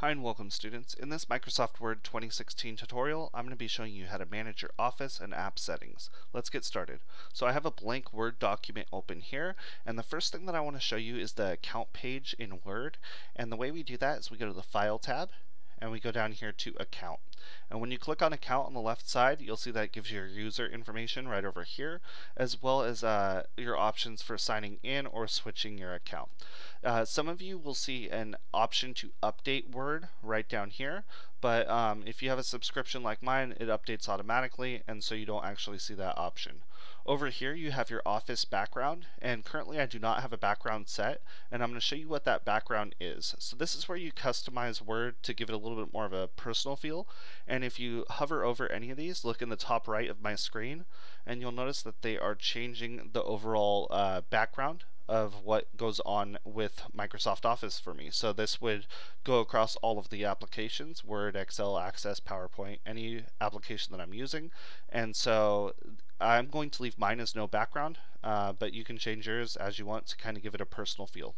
Hi and welcome students. In this Microsoft Word 2016 tutorial, I'm going to be showing you how to manage your Office and app settings. Let's get started. So I have a blank Word document open here, and the first thing that I want to show you is the account page in Word. And the way we do that is we go to the File tab, and we go down here to Account. And when you click on Account on the left side, you'll see that it gives you your user information right over here, as well as uh, your options for signing in or switching your account. Uh, some of you will see an option to update Word right down here, but um, if you have a subscription like mine, it updates automatically, and so you don't actually see that option. Over here you have your office background and currently I do not have a background set and I'm going to show you what that background is. So this is where you customize Word to give it a little bit more of a personal feel and if you hover over any of these look in the top right of my screen and you'll notice that they are changing the overall uh, background of what goes on with Microsoft Office for me. So this would go across all of the applications, Word, Excel, Access, PowerPoint, any application that I'm using. And so I'm going to leave mine as no background, uh, but you can change yours as you want to kind of give it a personal feel.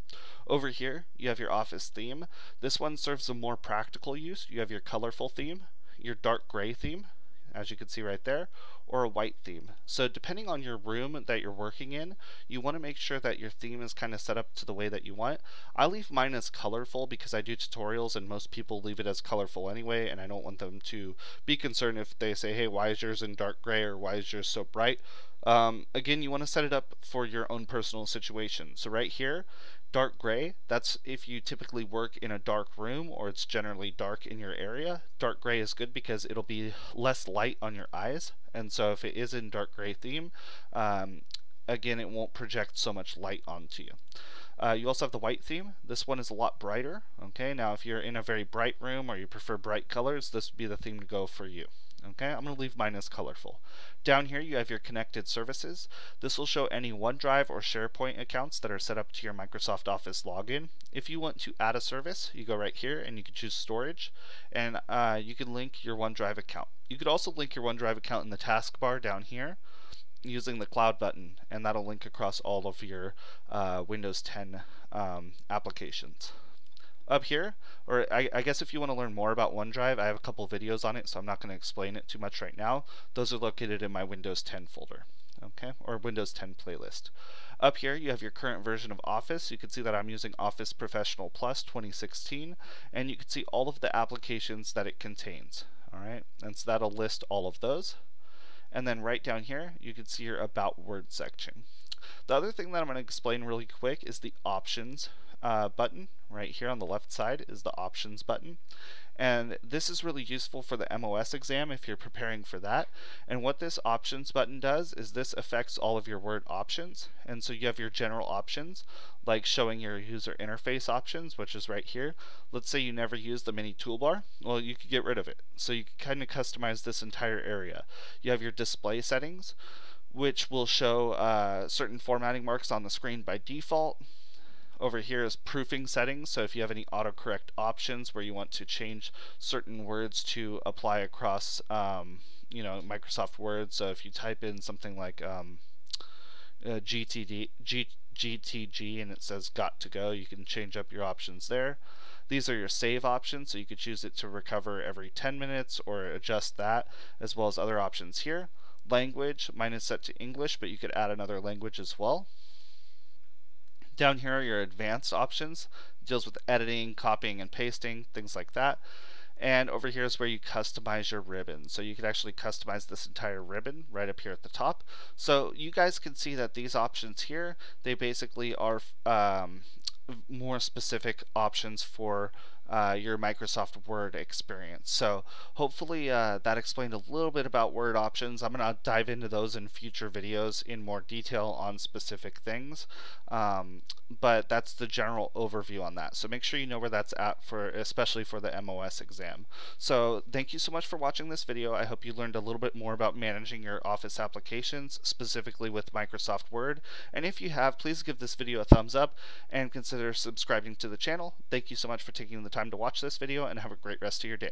Over here, you have your Office theme. This one serves a more practical use. You have your colorful theme, your dark gray theme, as you can see right there, or a white theme. So depending on your room that you're working in, you want to make sure that your theme is kind of set up to the way that you want. I leave mine as colorful because I do tutorials and most people leave it as colorful anyway and I don't want them to be concerned if they say, hey, why is yours in dark gray or why is yours so bright? Um, again, you want to set it up for your own personal situation. So right here, Dark gray, that's if you typically work in a dark room or it's generally dark in your area. Dark gray is good because it'll be less light on your eyes. And so if it is in dark gray theme, um, again, it won't project so much light onto you. Uh, you also have the white theme. This one is a lot brighter. Okay, now if you're in a very bright room or you prefer bright colors, this would be the theme to go for you. Okay, I'm going to leave mine as colorful. Down here you have your connected services. This will show any OneDrive or SharePoint accounts that are set up to your Microsoft Office login. If you want to add a service, you go right here and you can choose storage and uh, you can link your OneDrive account. You could also link your OneDrive account in the taskbar down here using the cloud button and that'll link across all of your uh, Windows 10 um, applications up here, or I, I, guess if you want to learn more about OneDrive, I have a couple videos on it, so I'm not going to explain it too much right now. Those are located in my Windows 10 folder, okay, or Windows 10 playlist. Up here, you have your current version of Office. You can see that I'm using Office Professional Plus 2016, and you can see all of the applications that it contains, all right, and so that'll list all of those. And then right down here, you can see your About Word section. The other thing that I'm going to explain really quick is the Options uh, button right here on the left side is the options button. And this is really useful for the MOS exam if you're preparing for that. And what this options button does is this affects all of your word options. And so you have your general options like showing your user interface options which is right here. Let's say you never use the mini toolbar. Well you could get rid of it. So you can kind of customize this entire area. You have your display settings which will show uh, certain formatting marks on the screen by default over here is proofing settings. So if you have any autocorrect options where you want to change certain words to apply across, um, you know, Microsoft Word. So if you type in something like um, uh, GTD, G, GTG and it says got to go, you can change up your options there. These are your save options, so you could choose it to recover every 10 minutes or adjust that, as well as other options here. Language, mine is set to English, but you could add another language as well. Down here are your advanced options. It deals with editing, copying and pasting, things like that. And over here is where you customize your ribbon. So you can actually customize this entire ribbon right up here at the top. So you guys can see that these options here, they basically are um, more specific options for uh, your Microsoft Word experience. So hopefully uh, that explained a little bit about Word options. I'm going to dive into those in future videos in more detail on specific things. Um, but that's the general overview on that. So make sure you know where that's at for especially for the MOS exam. So thank you so much for watching this video. I hope you learned a little bit more about managing your Office applications, specifically with Microsoft Word. And if you have, please give this video a thumbs up and consider subscribing to the channel. Thank you so much for taking the time to watch this video and have a great rest of your day.